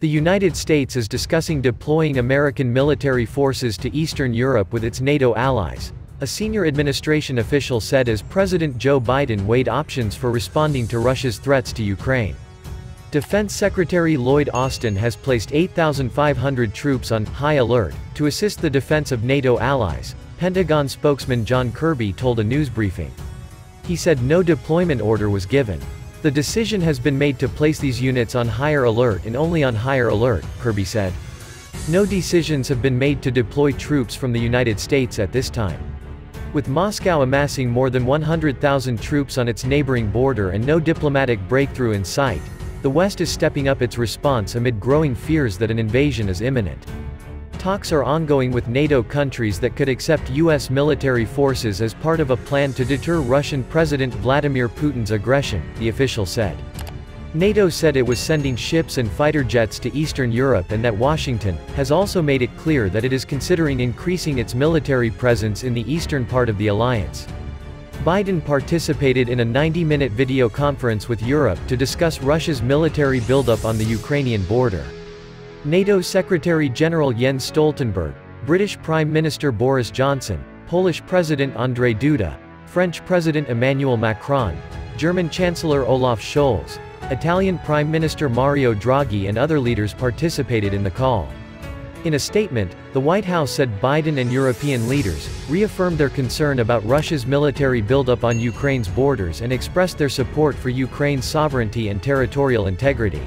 The United States is discussing deploying American military forces to Eastern Europe with its NATO allies, a senior administration official said as President Joe Biden weighed options for responding to Russia's threats to Ukraine. Defense Secretary Lloyd Austin has placed 8,500 troops on high alert to assist the defense of NATO allies, Pentagon spokesman John Kirby told a news briefing. He said no deployment order was given. The decision has been made to place these units on higher alert and only on higher alert, Kirby said. No decisions have been made to deploy troops from the United States at this time. With Moscow amassing more than 100,000 troops on its neighboring border and no diplomatic breakthrough in sight, the West is stepping up its response amid growing fears that an invasion is imminent. Talks are ongoing with NATO countries that could accept U.S. military forces as part of a plan to deter Russian President Vladimir Putin's aggression, the official said. NATO said it was sending ships and fighter jets to Eastern Europe and that Washington has also made it clear that it is considering increasing its military presence in the eastern part of the alliance. Biden participated in a 90-minute video conference with Europe to discuss Russia's military buildup on the Ukrainian border. NATO Secretary-General Jens Stoltenberg, British Prime Minister Boris Johnson, Polish President Andrzej Duda, French President Emmanuel Macron, German Chancellor Olaf Scholz, Italian Prime Minister Mario Draghi and other leaders participated in the call. In a statement, the White House said Biden and European leaders reaffirmed their concern about Russia's military buildup on Ukraine's borders and expressed their support for Ukraine's sovereignty and territorial integrity.